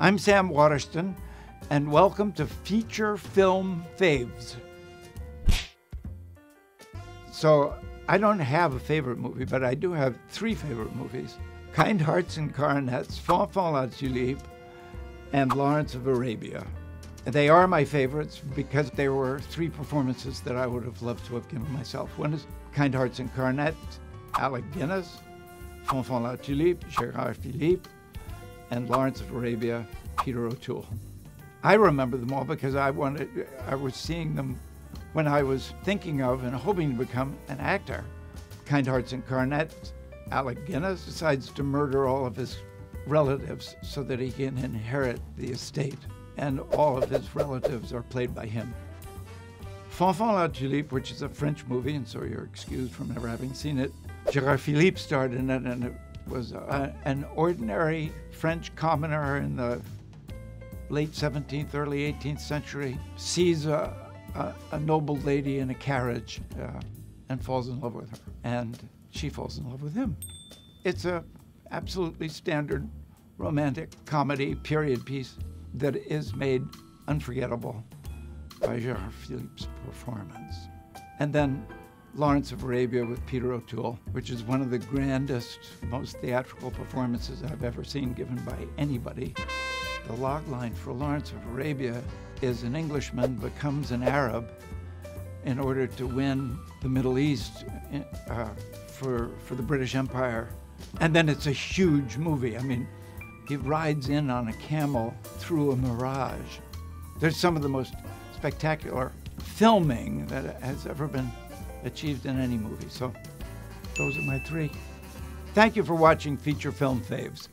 I'm Sam Waterston, and welcome to Feature Film Faves. So, I don't have a favorite movie, but I do have three favorite movies Kind Hearts and Coronets, Fanfan la Tulipe, and Lawrence of Arabia. They are my favorites because there were three performances that I would have loved to have given myself. One is Kind Hearts and Coronets, Alec Guinness, Fanfan la Tulipe, Gerard Philipe, and Lawrence of Arabia, Peter O'Toole. I remember them all because I wanted, I was seeing them when I was thinking of and hoping to become an actor. Kind Hearts and Coronets, Alec Guinness decides to murder all of his relatives so that he can inherit the estate, and all of his relatives are played by him. Fanfan la Tulipe, which is a French movie, and so you're excused from never having seen it. Gerard Philipe starred in it, and it was a, an ordinary French commoner in the late 17th, early 18th century, sees a, a, a noble lady in a carriage uh, and falls in love with her. And she falls in love with him. It's a absolutely standard romantic comedy period piece that is made unforgettable by Gerard Philipe's performance. And then Lawrence of Arabia with Peter O'Toole, which is one of the grandest, most theatrical performances I've ever seen given by anybody. The log line for Lawrence of Arabia is an Englishman becomes an Arab in order to win the Middle East uh, for, for the British Empire. And then it's a huge movie. I mean, he rides in on a camel through a mirage. There's some of the most spectacular filming that has ever been achieved in any movie. So those are my three. Thank you for watching Feature Film Faves.